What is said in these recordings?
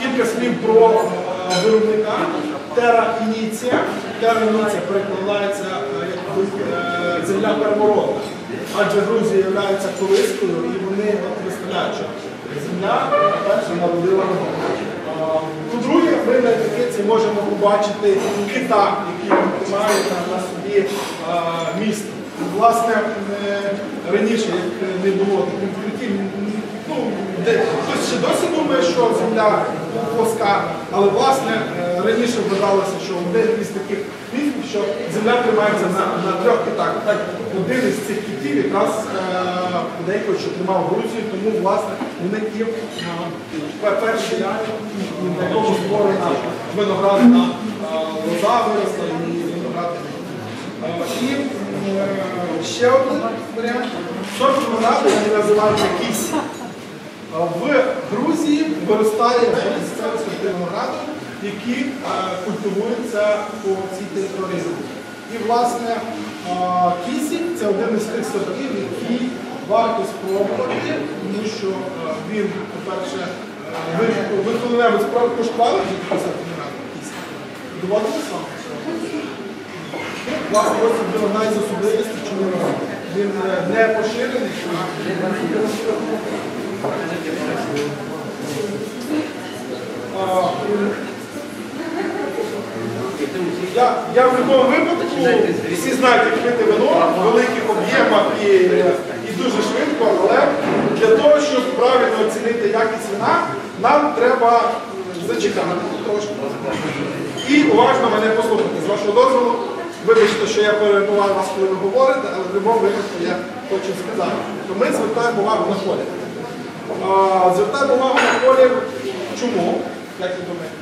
Кілька слів про е, виробника. Тера Ініція. Тера Ініція перекладається е, як е, земля переворотна. Адже Грузія є колискою і вони виставляють, земля перша народила народ. Е, По-друге, ми на етикетці можемо побачити кита, який тримає на, собі місто. Власне, е, раніше, як не було таких відкриттів, ну, хтось ще досі думає, що земля плоска, але власне е, раніше вважалося, що один із таких міфів, що земля тримається на, на трьох китах. Так, один із цих китів якраз е, подейкують, що тримав Грузію, тому власне вони є е, перші, на якому створена виноградна е, лоза виросла і виноградний. Е, І е, ще один варіант. Вони називають кісь. В Грузії виростає винограду, які е, культивуються по цій території. І, власне, е, кісі це один із тих сортів, які варто спробувати, тому що е, він, по-перше, ви, коли-небудь спробували куштували сорт винограду кісі? Доводилось вам? Одна із особливостей, чому він е, не поширений. А, Я, я в будь-якому випадку, всі знають, як пити вино в великих об'ємах і, і дуже швидко, але для того, щоб правильно оцінити якість вина, нам треба зачекати трошки. І уважно мене послухати. З вашого дозволу, вибачте, що я перебуваю вас, коли ви говорите, але в будь-якому випадку я хочу сказати, то ми звертаємо увагу на колір. Звертаємо увагу на колір. Чому? Як ви думаєте?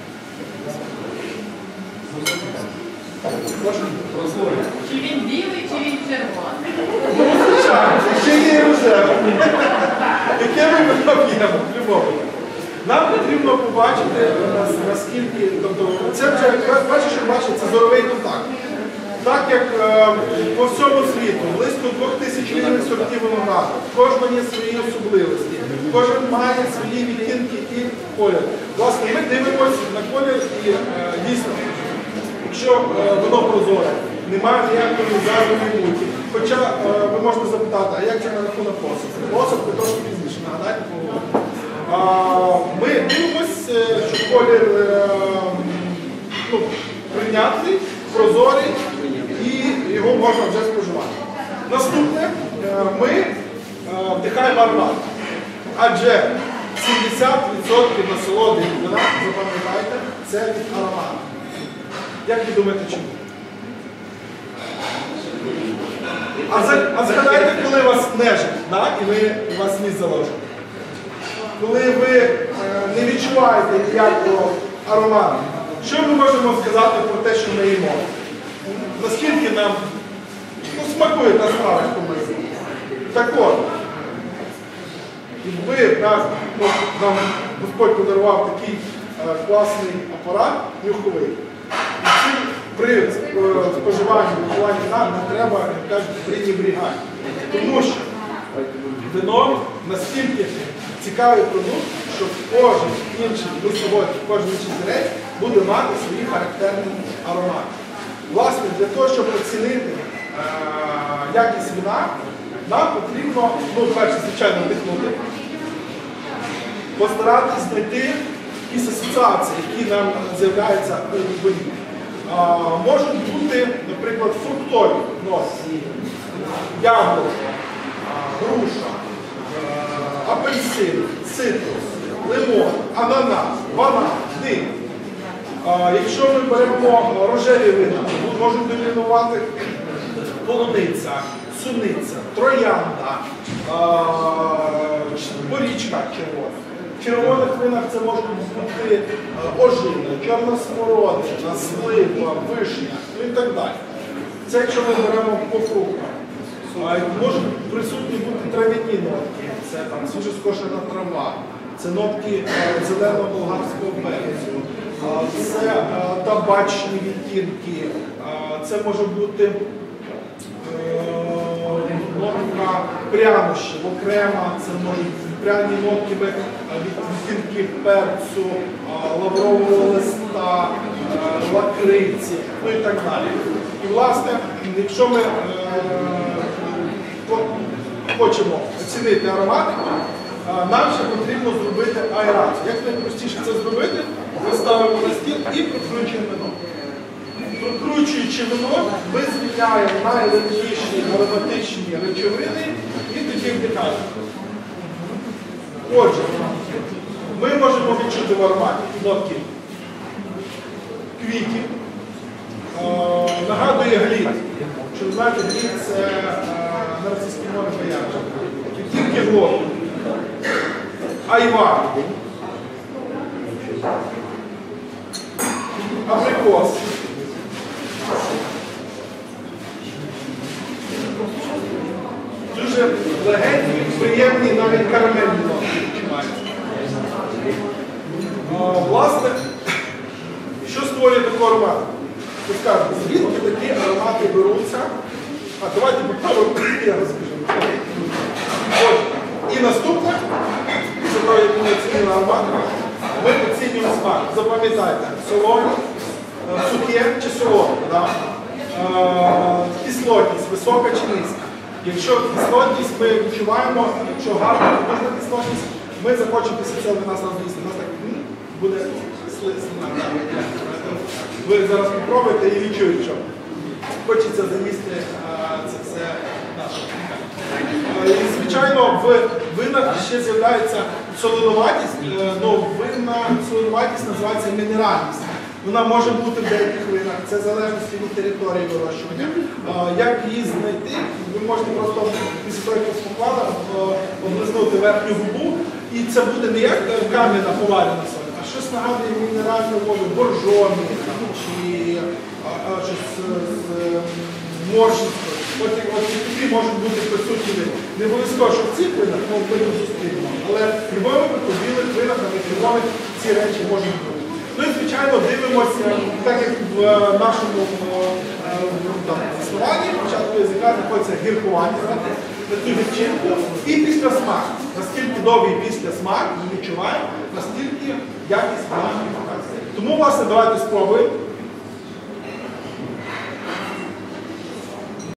Чи він білий, чи він червоний? Ну, звичайно, ще є рожеве. Яке ми вино в любому. Нам потрібно побачити, наскільки, тобто, це вже, бачиш, що бачите, це зоровий контакт. Так як е, по всьому світу близько двох тисяч різних сортів винограду, кожного є свої особливості, кожен має свої відтінки і колір. Власне, ми дивимося на колір і е, дійсно, якщо е, воно прозоре, немає ніякої зайвої муті. Хоча ви можете запитати, а як це на рахунок посуду? Посуд ви трошки пізніше, нагадайте поговоримо. Ми дивимося, що колір е, ну, прийнятний, прозорий його можна вже споживати. Наступне, е, ми е, вдихаємо аромат. Адже 70% насолоди вина, запам'ятайте, це від аромату. Як ви думаєте, чому? А, згадайте, коли вас нежить, да? і ви, у вас ніс заложений. Коли ви е, не відчуваєте ніякого аромату, що ми можемо сказати про те, що ми їмо? Наскільки нам ну, смакує страва, яку ми? Так от, якби нас, ну, нам Господь подарував такий е, класний апарат нюховий, і цим при е, споживанні вихованні нам не треба, як кажуть, пренебрігати. Тому що вино настільки цікавий продукт, що кожен інший листовод, кожен інший зірець буде мати свої характерні аромати. Власне, для того, щоб оцінити е, якість вина, нам потрібно, ну, перше, звичайно, вдихнути, постаратись знайти якісь асоціації, які нам з'являються у вині. Можуть бути, наприклад, фруктові носи, яблуко, груша, апельсин, цитрус, лимон, ананас, банан, дим. Якщо ми беремо рожеві вина, тут можуть домінувати полуниця, суниця, троянда, а, порічка червона. В червоних винах це можуть бути ожина, чорна смородина, слива, вишня ну і так далі. Це якщо ми беремо по фруктам. А, Можуть присутні бути трав'яні нотки, це там свіжоскошена трава, це нотки е, зеленого болгарського а, це е, табачні відтінки, це може бути е, нотка прянощів окремо, це можуть бути пряні нотки е, від відтінки перцю, е, лаврового листа, е, лакриці, ну і так далі. І власне, якщо ми е, хочемо оцінити ароматику, е, нам ще потрібно зробити аерацію. Як найпростіше це зробити, ми ставимо на стіл і прикручуємо вино. Прокручуючи вино, ми звільняємо найлегкіші ароматичні речовини і тоді вдихаємо. Отже, ми можемо відчути в ароматі нотки квітів. Е, Нагадує глід. Що ви знаєте, глід це е, на російській мові боярча. Тільки глот. Айва. Абрикос. Дуже легенькі, приємні, навіть карамельні нотки Власне, що створює таку аромат? Ви скажете, звідки такі аромати беруться? А давайте попробуємо, я розкажу. І наступне, того, як ми оцінюємо смак. Запам'ятайте, солоні, е, сухе чи солоне. Е, Кислотність, висока чи низька. Якщо кислотність ми відчуваємо, якщо гарна потужна кислотність, ми захочемо після цього до нас розмісти. У нас так буде слизна. Ви зараз попробуєте і відчуєте, що хочеться заїсти а, це все наше. Е, І, звичайно, в винах ще з'являється солонуватість, е, ну, винна солонуватість називається мінеральність. Вона може бути в деяких винах, це в залежності від території вирощування. Е, Як її знайти? Ви можете просто після того, як споклада, облизнути верхню губу, і це буде не як е, кам'яна поварена соль, а щось нагадує мінеральну воду, боржомі чи щось з, морщинською. От, такі можуть бути присутні вини. Не обов'язково, що в цих винах ми ми тут зустрінемо. Але в будь-якому випадку в білих винах, на фільмових ці речі можуть бути. Ну і звичайно дивимося, так як в е, нашому е, е, існуванні, початку язика знаходиться гіркування на цю відчинку і після смак. Наскільки довгий після смак ми відчуваємо, настільки якість вона. Тому, власне, давайте спробуємо.